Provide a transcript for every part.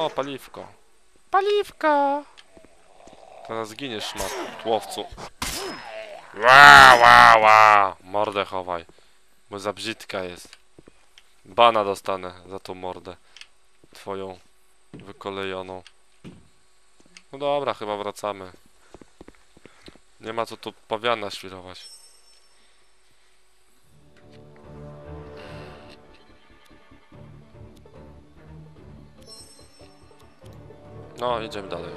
O, paliwko. Paliwko! Teraz zginiesz, szmat, tłowcu. Ła, ła, ła! Mordę chowaj. Bo za brzydka jest. Bana dostanę za tą mordę. Twoją wykolejoną. No dobra, chyba wracamy. Nie ma co tu pawiana świrować. No, idziemy dalej.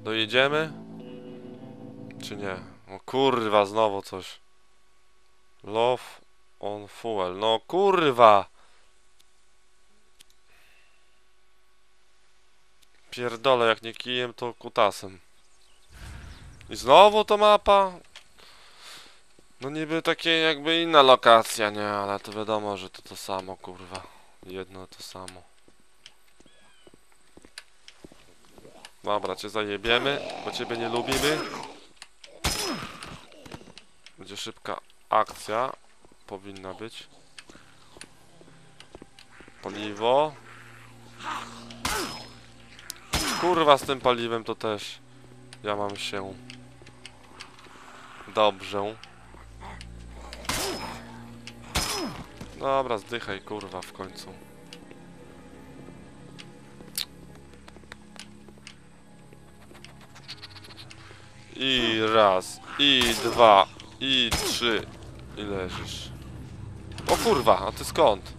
Dojedziemy? Czy nie? O kurwa, znowu coś. Love on fuel. No kurwa! Pierdolę, jak nie kijem, to kutasem. I znowu to mapa? No niby takie jakby inna lokacja, nie? Ale to wiadomo, że to to samo, kurwa. Jedno to samo. Dobra, cię zajebiemy, bo ciebie nie lubimy. Będzie szybka akcja. Powinna być. Paliwo. Kurwa, z tym paliwem to też. Ja mam się. Dobrze. Dobra, zdychaj, kurwa, w końcu. I raz, i dwa, i trzy. I leżysz. O kurwa, a ty skąd?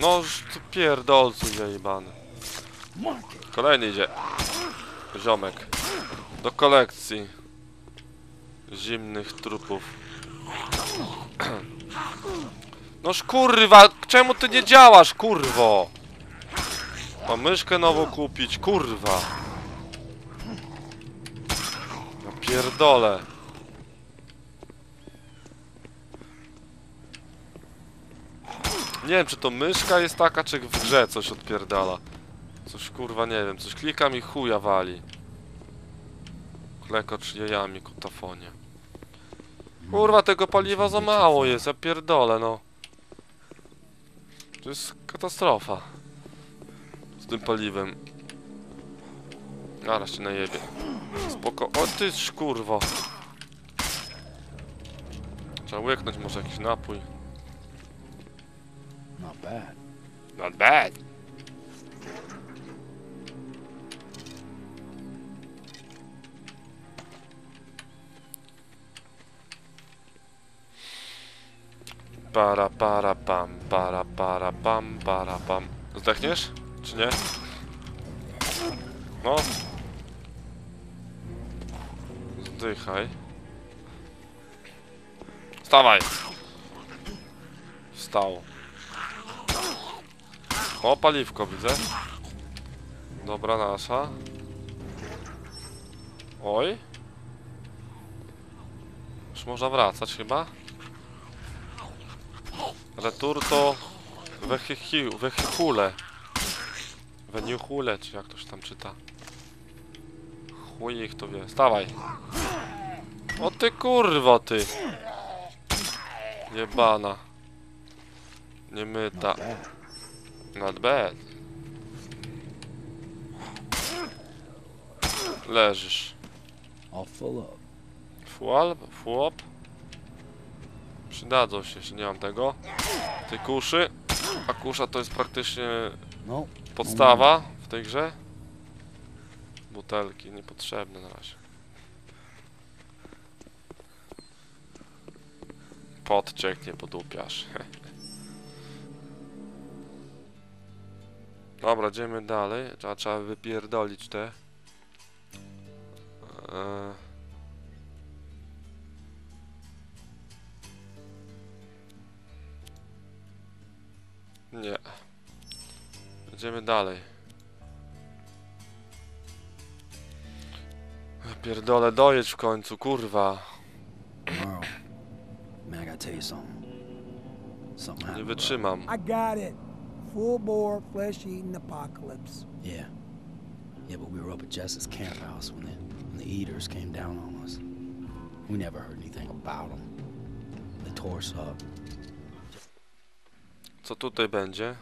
No, ty pierdolcu zajebany. Kolejny idzie. Ziomek. Do kolekcji. Zimnych trupów. Noż kurwa, czemu ty nie działasz, kurwo? Mam myszkę nową kupić, kurwa. No pierdolę. Nie wiem, czy to myszka jest taka, czy w grze coś odpierdala. Coś kurwa, nie wiem, coś klikam i chuja wali. Klekocz jajami, kotafonie. Kurwa, tego paliwa za mało jest, ja pierdolę, no. To jest katastrofa. Z tym paliwem. Zaraz cię najebie. Spoko... O ty kurwo. Trzeba łyknąć może jakiś napój. Not bad. Not bad. Para para pam, para para pam, para pam. Zdechniesz? Czy nie? No. Zdychaj. Wstawaj! Wstał. O, paliwko widzę. Dobra nasza. Oj. Już można wracać chyba. Retur to wehikiu, wehikule. Weniuchule, czy jak to się tam czyta. Chuj ich to wie. Stawaj. O ty kurwo ty. Jebana. Niemyta. Not bad. Not bad. Leżysz. Fual, fuop. Przydadzą się, że nie mam tego. Tej kuszy. A kusza to jest praktycznie Nope. podstawa w tej grze. Butelki niepotrzebne na razie. Podciek nie podupiasz. Dobra, idziemy dalej. Trzeba, trzeba wypierdolić te. Nie. Idziemy dalej. Pierdolę, dojedź w końcu, kurwa. Tomorrow. Man, I gotta tell you something. Something Nie wytrzymam. I got it. Full bore, flesh eating apocalypse. Yeah. Yeah, but we were up at Jess's camp house when the, when the eaters came down on us. We never heard anything about them. They told horse up. Co tutaj będzie?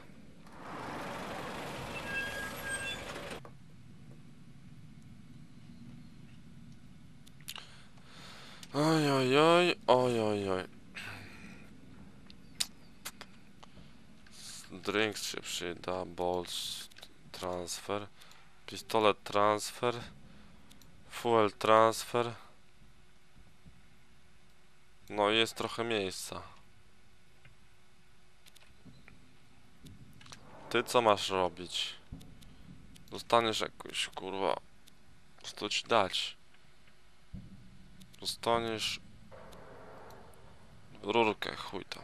Oj, oj, oj, oj, oj, oj. Drinks się przyda, balls transfer, pistolet transfer, fuel transfer. No jest trochę miejsca. Ty co masz robić? Dostaniesz jakąś kurwa. Co ci dać? Dostaniesz rurkę, chuj tam.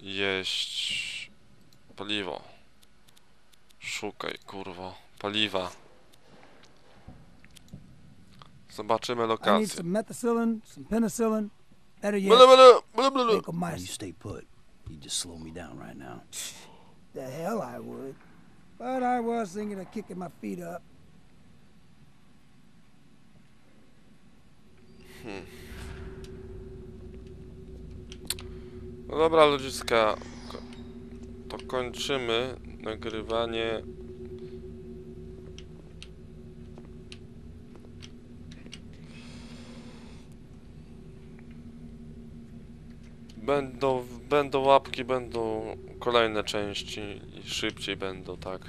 Jeść paliwo. Szukaj, kurwo, paliwa. Zobaczymy I need lokację. some methicillin, some penicillin. Better yet, you stay put. You just slow me down right now. The hell I would. But I was thinking of kicking my feet up. No dobra, ludziska. To kończymy nagrywanie. Będą, będą łapki, będą kolejne części i szybciej będą, tak.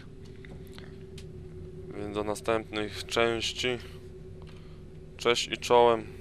Więc do następnych części. Cześć i czołem.